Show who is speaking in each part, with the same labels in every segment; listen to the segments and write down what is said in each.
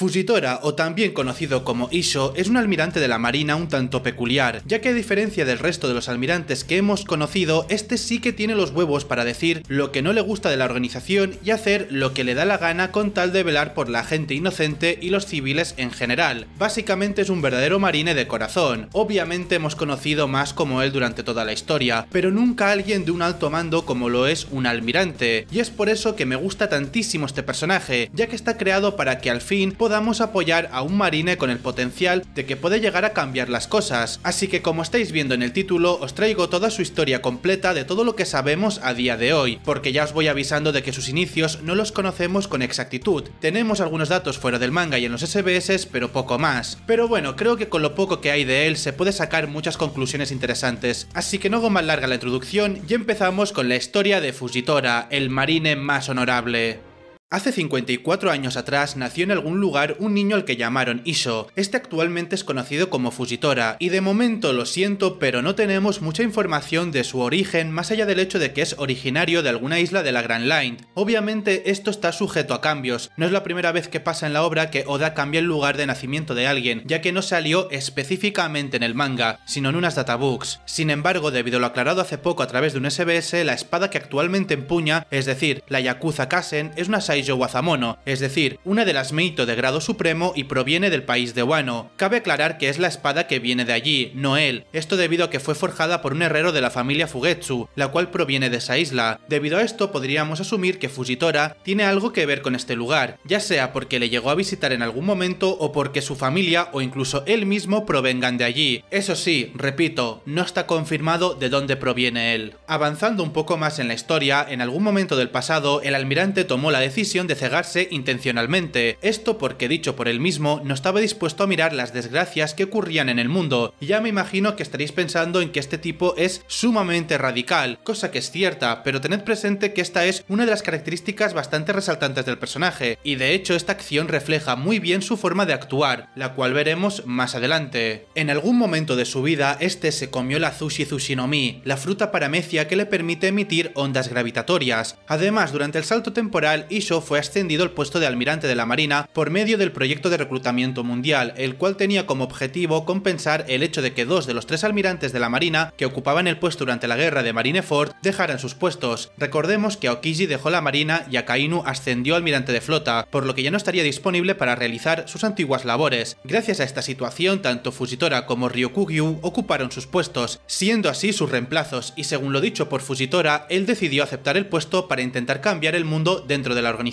Speaker 1: Fujitora, o también conocido como Isho, es un almirante de la marina un tanto peculiar, ya que a diferencia del resto de los almirantes que hemos conocido, este sí que tiene los huevos para decir lo que no le gusta de la organización y hacer lo que le da la gana con tal de velar por la gente inocente y los civiles en general. Básicamente es un verdadero marine de corazón. Obviamente hemos conocido más como él durante toda la historia, pero nunca alguien de un alto mando como lo es un almirante, y es por eso que me gusta tantísimo este personaje, ya que está creado para que al fin apoyar a un marine con el potencial de que puede llegar a cambiar las cosas. Así que como estáis viendo en el título, os traigo toda su historia completa de todo lo que sabemos a día de hoy, porque ya os voy avisando de que sus inicios no los conocemos con exactitud. Tenemos algunos datos fuera del manga y en los SBS, pero poco más. Pero bueno, creo que con lo poco que hay de él se puede sacar muchas conclusiones interesantes. Así que no hago más larga la introducción y empezamos con la historia de Fujitora, el marine más honorable. Hace 54 años atrás nació en algún lugar un niño al que llamaron Isho. Este actualmente es conocido como Fujitora, y de momento lo siento, pero no tenemos mucha información de su origen más allá del hecho de que es originario de alguna isla de la Grand Line. Obviamente esto está sujeto a cambios, no es la primera vez que pasa en la obra que Oda cambia el lugar de nacimiento de alguien, ya que no salió específicamente en el manga, sino en unas databooks. Sin embargo, debido a lo aclarado hace poco a través de un SBS, la espada que actualmente empuña, es decir, la Yakuza Kasen, es una Saijo Wazamono, es decir, una de las Meito de grado supremo y proviene del país de Wano. Cabe aclarar que es la espada que viene de allí, no él, esto debido a que fue forjada por un herrero de la familia Fugetsu, la cual proviene de esa isla. Debido a esto podríamos asumir que Fujitora tiene algo que ver con este lugar, ya sea porque le llegó a visitar en algún momento o porque su familia o incluso él mismo provengan de allí. Eso sí, repito, no está confirmado de dónde proviene él. Avanzando un poco más en la historia, en algún momento del pasado, el almirante tomó la decisión de cegarse intencionalmente. Esto porque dicho por él mismo, no estaba dispuesto a mirar las desgracias que ocurrían en el mundo. Ya me imagino que estaréis pensando en que este tipo es sumamente radical, cosa que es cierta, pero tened presente que esta es una de las características bastante resaltantes del personaje, y de hecho esta acción refleja muy bien su forma de actuar, la cual veremos más adelante. En algún momento de su vida, este se comió la Zushi Tsushinomi, la fruta paramecia que le permite emitir ondas gravitatorias. Además, durante el salto temporal, Isho fue ascendido al puesto de almirante de la Marina por medio del proyecto de reclutamiento mundial, el cual tenía como objetivo compensar el hecho de que dos de los tres almirantes de la Marina que ocupaban el puesto durante la guerra de Marineford dejaran sus puestos. Recordemos que Aokiji dejó la Marina y Akainu ascendió almirante de flota, por lo que ya no estaría disponible para realizar sus antiguas labores. Gracias a esta situación, tanto Fujitora como Ryokugyu ocuparon sus puestos, siendo así sus reemplazos, y según lo dicho por Fujitora, él decidió aceptar el puesto para intentar cambiar el mundo dentro de la organización.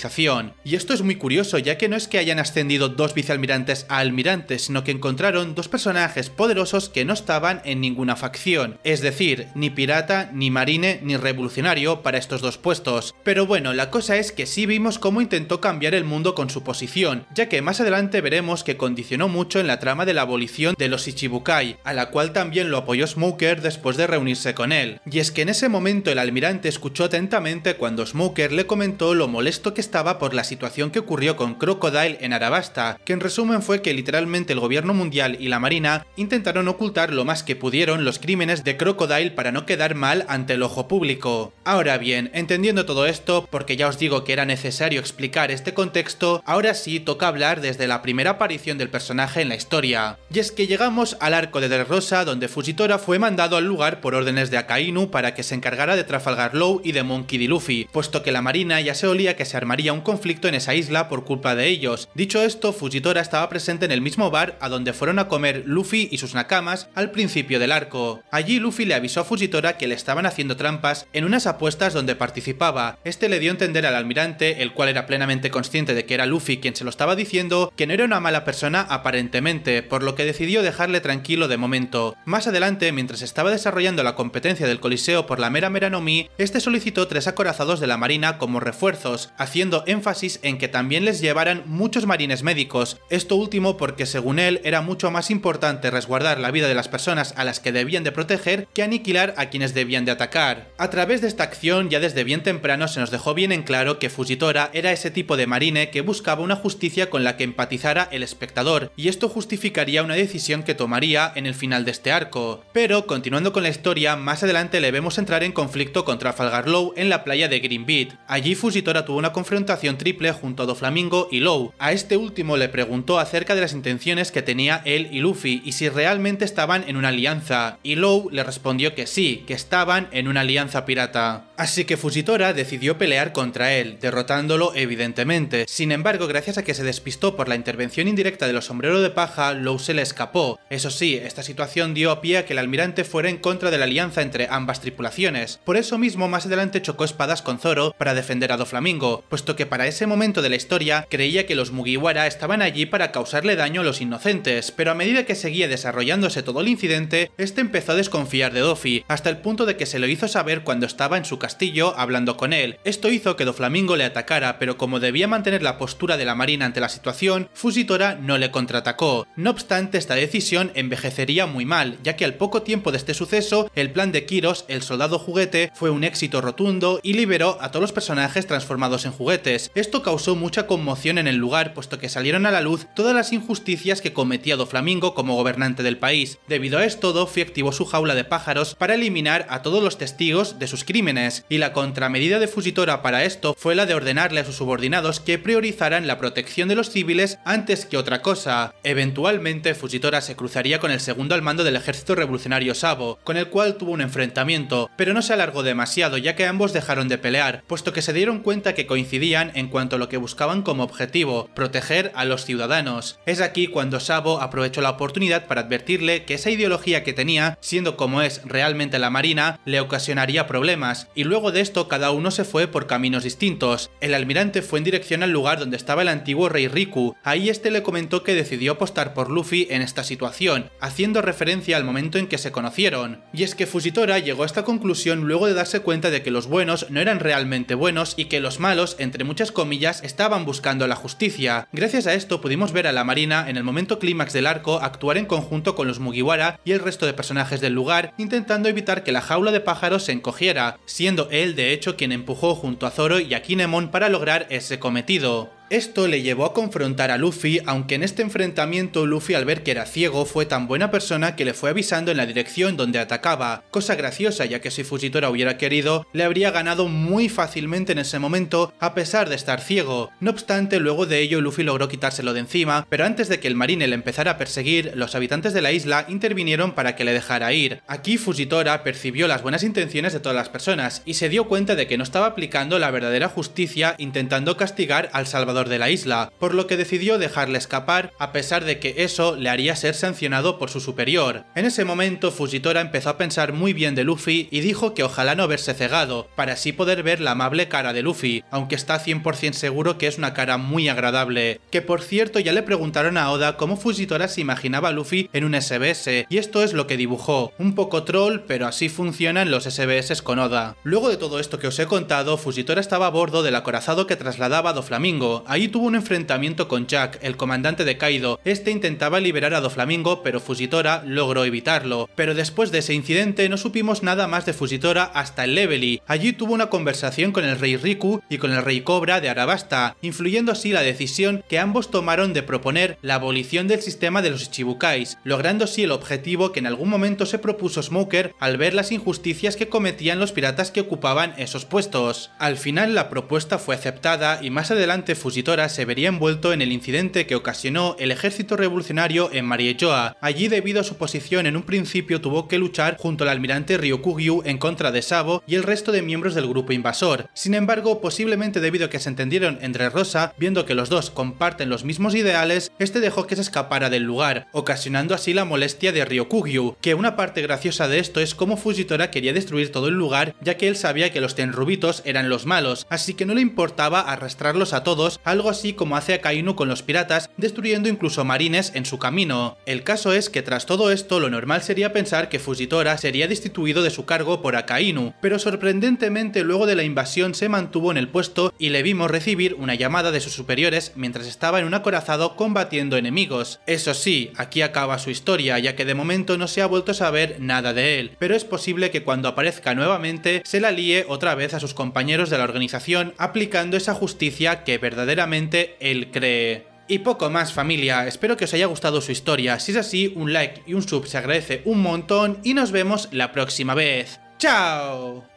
Speaker 1: Y esto es muy curioso, ya que no es que hayan ascendido dos vicealmirantes a almirantes, sino que encontraron dos personajes poderosos que no estaban en ninguna facción, es decir, ni pirata, ni marine, ni revolucionario para estos dos puestos. Pero bueno, la cosa es que sí vimos cómo intentó cambiar el mundo con su posición, ya que más adelante veremos que condicionó mucho en la trama de la abolición de los Ichibukai, a la cual también lo apoyó Smoker después de reunirse con él. Y es que en ese momento el almirante escuchó atentamente cuando Smoker le comentó lo molesto que estaba por la situación que ocurrió con Crocodile en Arabasta, que en resumen fue que literalmente el gobierno mundial y la marina intentaron ocultar lo más que pudieron los crímenes de Crocodile para no quedar mal ante el ojo público. Ahora bien, entendiendo todo esto, porque ya os digo que era necesario explicar este contexto, ahora sí toca hablar desde la primera aparición del personaje en la historia. Y es que llegamos al arco de Dressrosa donde Fujitora fue mandado al lugar por órdenes de Akainu para que se encargara de Trafalgar Law y de Monkey D. Luffy, puesto que la marina ya se olía que se armaría un conflicto en esa isla por culpa de ellos. Dicho esto, Fujitora estaba presente en el mismo bar a donde fueron a comer Luffy y sus nakamas al principio del arco. Allí Luffy le avisó a Fujitora que le estaban haciendo trampas en unas apuestas donde participaba. Este le dio a entender al almirante, el cual era plenamente consciente de que era Luffy quien se lo estaba diciendo, que no era una mala persona aparentemente, por lo que decidió dejarle tranquilo de momento. Más adelante, mientras estaba desarrollando la competencia del Coliseo por la Mera Mera no Mi, este solicitó tres acorazados de la Marina como refuerzos, haciendo énfasis en que también les llevaran muchos marines médicos, esto último porque según él era mucho más importante resguardar la vida de las personas a las que debían de proteger que aniquilar a quienes debían de atacar. A través de esta acción ya desde bien temprano se nos dejó bien en claro que Fujitora era ese tipo de marine que buscaba una justicia con la que empatizara el espectador, y esto justificaría una decisión que tomaría en el final de este arco. Pero, continuando con la historia, más adelante le vemos entrar en conflicto contra Trafalgar en la playa de Green Beach. Allí Fujitora tuvo una conversación confrontación triple junto a Doflamingo y Low. A este último le preguntó acerca de las intenciones que tenía él y Luffy y si realmente estaban en una alianza, y Low le respondió que sí, que estaban en una alianza pirata. Así que Fujitora decidió pelear contra él, derrotándolo evidentemente. Sin embargo, gracias a que se despistó por la intervención indirecta de los sombreros de paja, Low se le escapó. Eso sí, esta situación dio a pie a que el almirante fuera en contra de la alianza entre ambas tripulaciones. Por eso mismo, más adelante chocó espadas con Zoro para defender a Doflamingo, puesto que para ese momento de la historia creía que los Mugiwara estaban allí para causarle daño a los inocentes, pero a medida que seguía desarrollándose todo el incidente, este empezó a desconfiar de Dofi, hasta el punto de que se lo hizo saber cuando estaba en su castillo hablando con él. Esto hizo que Doflamingo le atacara, pero como debía mantener la postura de la marina ante la situación, Fujitora no le contraatacó. No obstante, esta decisión envejecería muy mal, ya que al poco tiempo de este suceso, el plan de Kiros, el soldado juguete, fue un éxito rotundo y liberó a todos los personajes transformados en juguetes. Esto causó mucha conmoción en el lugar, puesto que salieron a la luz todas las injusticias que cometía Doflamingo como gobernante del país. Debido a esto, Dofi activó su jaula de pájaros para eliminar a todos los testigos de sus crímenes, y la contramedida de Fujitora para esto fue la de ordenarle a sus subordinados que priorizaran la protección de los civiles antes que otra cosa. Eventualmente, Fujitora se cruzaría con el segundo al mando del ejército revolucionario Sabo, con el cual tuvo un enfrentamiento, pero no se alargó demasiado ya que ambos dejaron de pelear, puesto que se dieron cuenta que coincidían en cuanto a lo que buscaban como objetivo, proteger a los ciudadanos. Es aquí cuando Sabo aprovechó la oportunidad para advertirle que esa ideología que tenía, siendo como es realmente la marina, le ocasionaría problemas, y luego de esto cada uno se fue por caminos distintos. El almirante fue en dirección al lugar donde estaba el antiguo rey Riku, ahí este le comentó que decidió apostar por Luffy en esta situación, haciendo referencia al momento en que se conocieron. Y es que Fujitora llegó a esta conclusión luego de darse cuenta de que los buenos no eran realmente buenos y que los malos, entre muchas comillas, estaban buscando la justicia. Gracias a esto pudimos ver a la marina en el momento clímax del arco actuar en conjunto con los Mugiwara y el resto de personajes del lugar, intentando evitar que la jaula de pájaros se encogiera, siendo él de hecho quien empujó junto a Zoro y a Kinemon para lograr ese cometido. Esto le llevó a confrontar a Luffy, aunque en este enfrentamiento Luffy al ver que era ciego fue tan buena persona que le fue avisando en la dirección donde atacaba, cosa graciosa ya que si Fujitora hubiera querido, le habría ganado muy fácilmente en ese momento a pesar de estar ciego. No obstante, luego de ello Luffy logró quitárselo de encima, pero antes de que el marine le empezara a perseguir, los habitantes de la isla intervinieron para que le dejara ir. Aquí Fujitora percibió las buenas intenciones de todas las personas y se dio cuenta de que no estaba aplicando la verdadera justicia intentando castigar al salvador de la isla, por lo que decidió dejarle escapar a pesar de que eso le haría ser sancionado por su superior. En ese momento Fujitora empezó a pensar muy bien de Luffy y dijo que ojalá no verse cegado, para así poder ver la amable cara de Luffy, aunque está 100% seguro que es una cara muy agradable. Que por cierto ya le preguntaron a Oda cómo Fujitora se imaginaba a Luffy en un SBS, y esto es lo que dibujó, un poco troll, pero así funcionan los SBS con Oda. Luego de todo esto que os he contado, Fujitora estaba a bordo del acorazado que trasladaba a Doflamingo, Ahí tuvo un enfrentamiento con Jack, el comandante de Kaido. Este intentaba liberar a Doflamingo, pero Fujitora logró evitarlo. Pero después de ese incidente no supimos nada más de Fujitora hasta el Levely. Allí tuvo una conversación con el rey Riku y con el rey Cobra de Arabasta, influyendo así la decisión que ambos tomaron de proponer la abolición del sistema de los Ichibukais, logrando así el objetivo que en algún momento se propuso Smoker al ver las injusticias que cometían los piratas que ocupaban esos puestos. Al final la propuesta fue aceptada y más adelante Fujitora se vería envuelto en el incidente que ocasionó el ejército revolucionario en Mariejoa. Allí debido a su posición en un principio tuvo que luchar junto al almirante Ryokugyu en contra de Sabo y el resto de miembros del grupo invasor. Sin embargo, posiblemente debido a que se entendieron entre Rosa, viendo que los dos comparten los mismos ideales, este dejó que se escapara del lugar, ocasionando así la molestia de Ryokugyu, que una parte graciosa de esto es cómo Fujitora quería destruir todo el lugar, ya que él sabía que los tenrubitos eran los malos, así que no le importaba arrastrarlos a todos algo así como hace Akainu con los piratas, destruyendo incluso marines en su camino. El caso es que tras todo esto lo normal sería pensar que Fujitora sería destituido de su cargo por Akainu, pero sorprendentemente luego de la invasión se mantuvo en el puesto y le vimos recibir una llamada de sus superiores mientras estaba en un acorazado combatiendo enemigos. Eso sí, aquí acaba su historia, ya que de momento no se ha vuelto a saber nada de él, pero es posible que cuando aparezca nuevamente se la líe otra vez a sus compañeros de la organización aplicando esa justicia que verdaderamente él cree. Y poco más familia, espero que os haya gustado su historia, si es así un like y un sub se agradece un montón y nos vemos la próxima vez. ¡Chao!